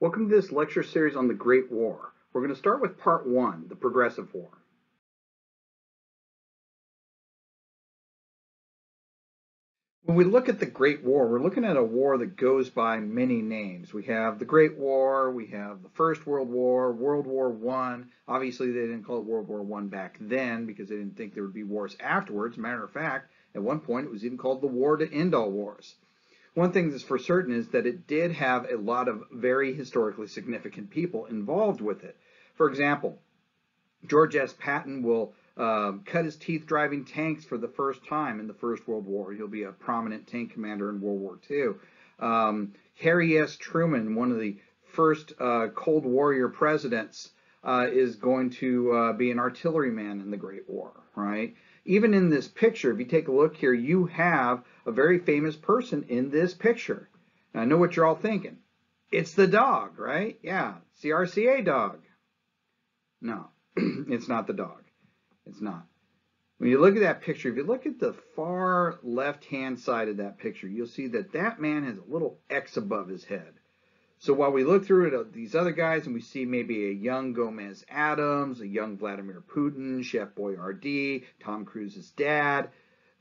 Welcome to this lecture series on the Great War. We're going to start with part one, the Progressive War. When we look at the Great War, we're looking at a war that goes by many names. We have the Great War, we have the First World War, World War One. Obviously, they didn't call it World War One back then because they didn't think there would be wars afterwards. Matter of fact, at one point, it was even called the War to End All Wars. One thing that's for certain is that it did have a lot of very historically significant people involved with it. For example, George S. Patton will um, cut his teeth driving tanks for the first time in the First World War. He'll be a prominent tank commander in World War II. Um, Harry S. Truman, one of the first uh, Cold Warrior presidents, uh, is going to uh, be an artilleryman in the Great War, right? Even in this picture, if you take a look here, you have a very famous person in this picture. Now, I know what you're all thinking. It's the dog, right? Yeah, CRCA dog. No, it's not the dog. It's not. When you look at that picture, if you look at the far left-hand side of that picture, you'll see that that man has a little X above his head. So while we look through at uh, these other guys and we see maybe a young Gomez Addams, a young Vladimir Putin, Chef Boyardee, Tom Cruise's dad,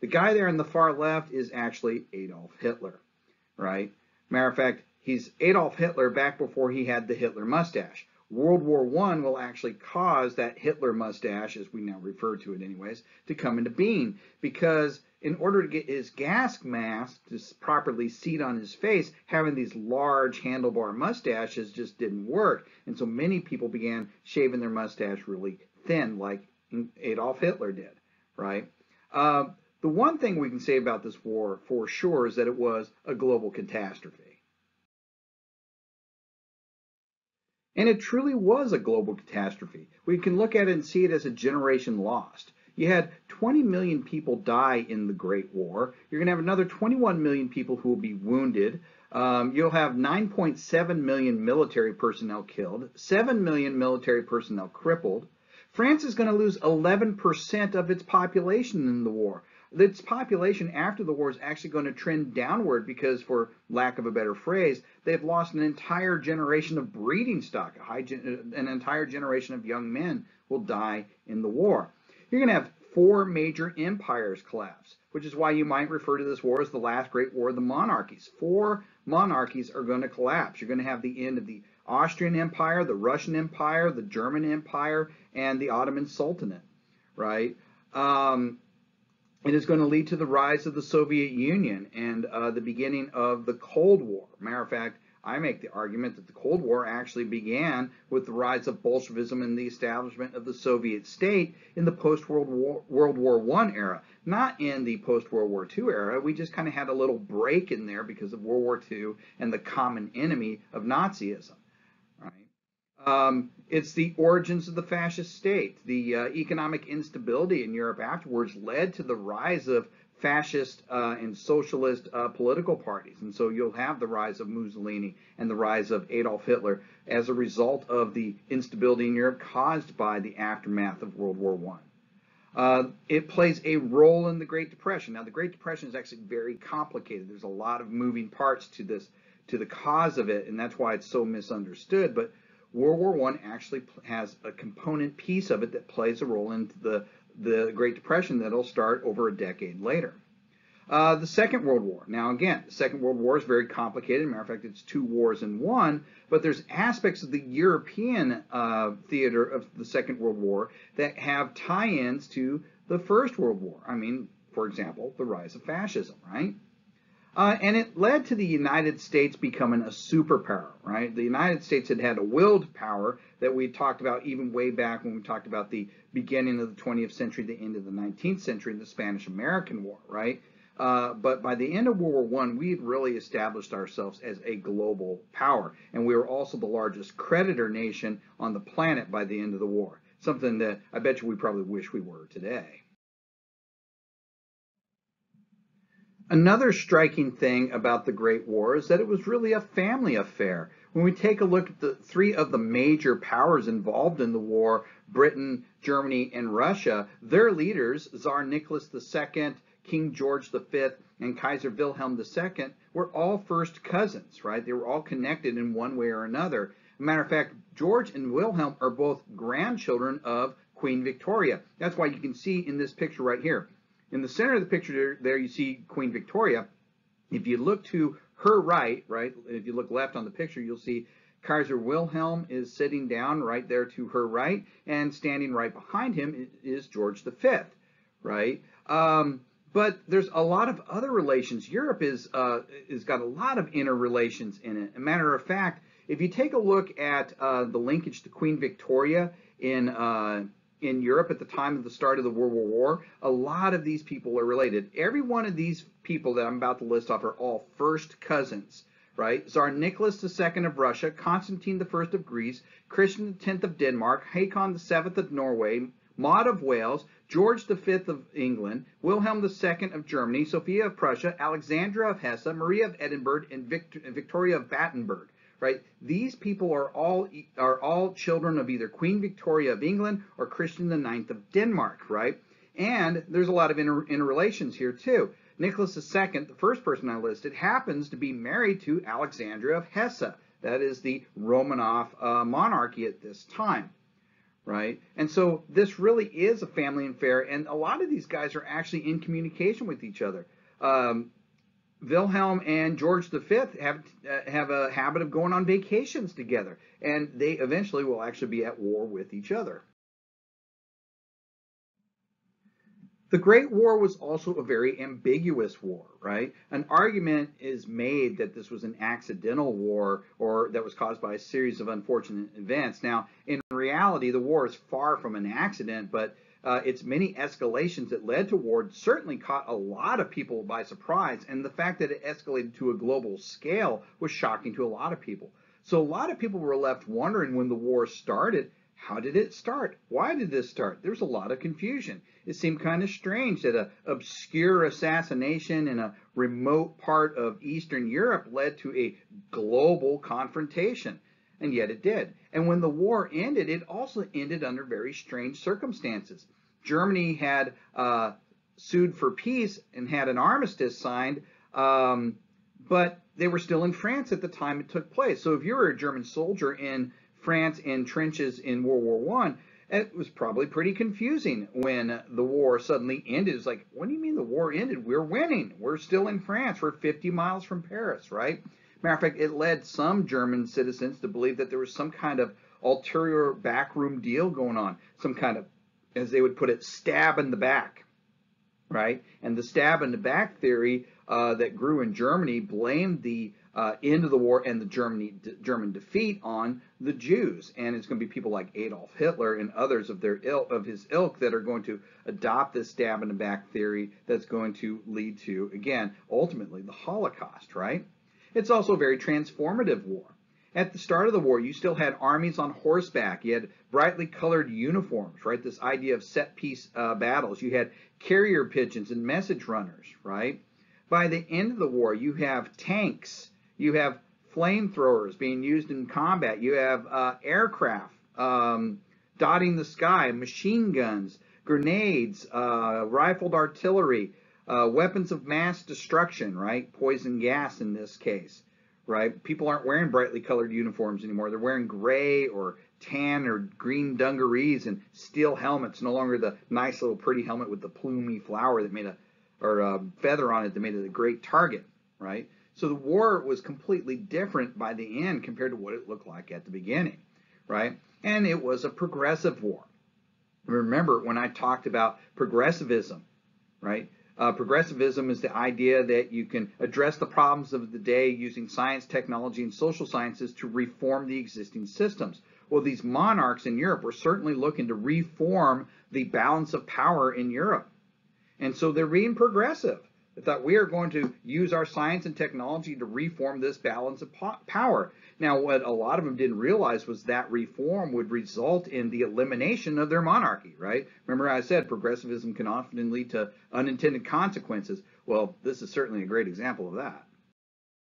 the guy there in the far left is actually Adolf Hitler, right? Matter of fact, he's Adolf Hitler back before he had the Hitler mustache. World War I will actually cause that Hitler mustache, as we now refer to it anyways, to come into being because in order to get his gas mask to properly seat on his face, having these large handlebar mustaches just didn't work. And so many people began shaving their mustache really thin, like Adolf Hitler did, right? Uh, the one thing we can say about this war for sure is that it was a global catastrophe. And it truly was a global catastrophe. We can look at it and see it as a generation lost. You had 20 million people die in the Great War. You're going to have another 21 million people who will be wounded. Um, you'll have 9.7 million military personnel killed, 7 million military personnel crippled. France is going to lose 11% of its population in the war its population after the war is actually going to trend downward because, for lack of a better phrase, they've lost an entire generation of breeding stock. Gen an entire generation of young men will die in the war. You're going to have four major empires collapse, which is why you might refer to this war as the last great war of the monarchies. Four monarchies are going to collapse. You're going to have the end of the Austrian Empire, the Russian Empire, the German Empire, and the Ottoman Sultanate, right? Um, it is going to lead to the rise of the Soviet Union and uh, the beginning of the Cold War. Matter of fact, I make the argument that the Cold War actually began with the rise of Bolshevism and the establishment of the Soviet state in the post-World War, World War I era, not in the post-World War II era. We just kind of had a little break in there because of World War II and the common enemy of Nazism. Um, it's the origins of the fascist state. The uh, economic instability in Europe afterwards led to the rise of fascist uh, and socialist uh, political parties. And so you'll have the rise of Mussolini and the rise of Adolf Hitler as a result of the instability in Europe caused by the aftermath of World War I. Uh, it plays a role in the Great Depression. Now, the Great Depression is actually very complicated. There's a lot of moving parts to this, to the cause of it, and that's why it's so misunderstood. But World War I actually has a component piece of it that plays a role in the, the Great Depression that'll start over a decade later. Uh, the Second World War. Now, again, the Second World War is very complicated. Matter of fact, it's two wars in one, but there's aspects of the European uh, theater of the Second World War that have tie-ins to the First World War. I mean, for example, the rise of fascism, right? Uh, and it led to the United States becoming a superpower, right? The United States had had a willed power that we talked about even way back when we talked about the beginning of the 20th century, the end of the 19th century, and the Spanish-American War, right? Uh, but by the end of World War I, we had really established ourselves as a global power, and we were also the largest creditor nation on the planet by the end of the war. Something that I bet you we probably wish we were today. Another striking thing about the Great War is that it was really a family affair. When we take a look at the three of the major powers involved in the war, Britain, Germany, and Russia, their leaders, Tsar Nicholas II, King George V, and Kaiser Wilhelm II were all first cousins, right? They were all connected in one way or another. matter of fact, George and Wilhelm are both grandchildren of Queen Victoria. That's why you can see in this picture right here. In the center of the picture there, you see Queen Victoria. If you look to her right, right, if you look left on the picture, you'll see Kaiser Wilhelm is sitting down right there to her right, and standing right behind him is George V, right? Um, but there's a lot of other relations. Europe is uh, got a lot of interrelations in it. A matter of fact, if you take a look at uh, the linkage to Queen Victoria in uh, in Europe at the time of the start of the World War a lot of these people are related. Every one of these people that I'm about to list off are all first cousins right? Tsar Nicholas II of Russia, Constantine I of Greece, Christian X of Denmark, Haakon VII of Norway, Maud of Wales, George V of England, Wilhelm II of Germany, Sophia of Prussia, Alexandra of Hesse, Maria of Edinburgh, and Victoria of Battenberg. Right? These people are all are all children of either Queen Victoria of England or Christian IX of Denmark. Right? And there's a lot of inter interrelations here too. Nicholas II, the first person I listed, happens to be married to Alexandra of Hesse. That is the Romanov uh, monarchy at this time, right? And so this really is a family affair, and a lot of these guys are actually in communication with each other. Um, Wilhelm and George V have uh, have a habit of going on vacations together, and they eventually will actually be at war with each other. The Great War was also a very ambiguous war, right? An argument is made that this was an accidental war or that was caused by a series of unfortunate events. Now, in reality, the war is far from an accident, but uh, its many escalations that led to war certainly caught a lot of people by surprise, and the fact that it escalated to a global scale was shocking to a lot of people. So a lot of people were left wondering when the war started, how did it start? Why did this start? There was a lot of confusion. It seemed kind of strange that an obscure assassination in a remote part of Eastern Europe led to a global confrontation. And yet it did. And when the war ended, it also ended under very strange circumstances. Germany had uh, sued for peace and had an armistice signed, um, but they were still in France at the time it took place. So if you were a German soldier in France in trenches in World War One, it was probably pretty confusing when the war suddenly ended. It's like, what do you mean the war ended? We're winning. We're still in France. We're 50 miles from Paris, right? Matter of fact, it led some German citizens to believe that there was some kind of ulterior backroom deal going on, some kind of, as they would put it, stab in the back, right? And the stab in the back theory uh, that grew in Germany blamed the uh, end of the war and the Germany, German defeat on the Jews. And it's going to be people like Adolf Hitler and others of their ilk, of his ilk that are going to adopt this stab in the back theory that's going to lead to, again, ultimately the Holocaust, right? It's also a very transformative war. At the start of the war, you still had armies on horseback. You had brightly colored uniforms, right? This idea of set piece uh, battles. You had carrier pigeons and message runners, right? By the end of the war, you have tanks, you have flamethrowers being used in combat, you have uh, aircraft um, dotting the sky, machine guns, grenades, uh, rifled artillery, uh, weapons of mass destruction, right? Poison gas in this case, right? People aren't wearing brightly colored uniforms anymore. They're wearing gray or tan or green dungarees and steel helmets. No longer the nice little pretty helmet with the plumy flower that made a or a feather on it that made it a great target, right? So the war was completely different by the end compared to what it looked like at the beginning, right? And it was a progressive war. Remember when I talked about progressivism, right? Uh, progressivism is the idea that you can address the problems of the day using science, technology, and social sciences to reform the existing systems. Well, these monarchs in Europe were certainly looking to reform the balance of power in Europe. And so they're being progressive. Thought we are going to use our science and technology to reform this balance of power. Now, what a lot of them didn't realize was that reform would result in the elimination of their monarchy, right? Remember, I said progressivism can often lead to unintended consequences. Well, this is certainly a great example of that.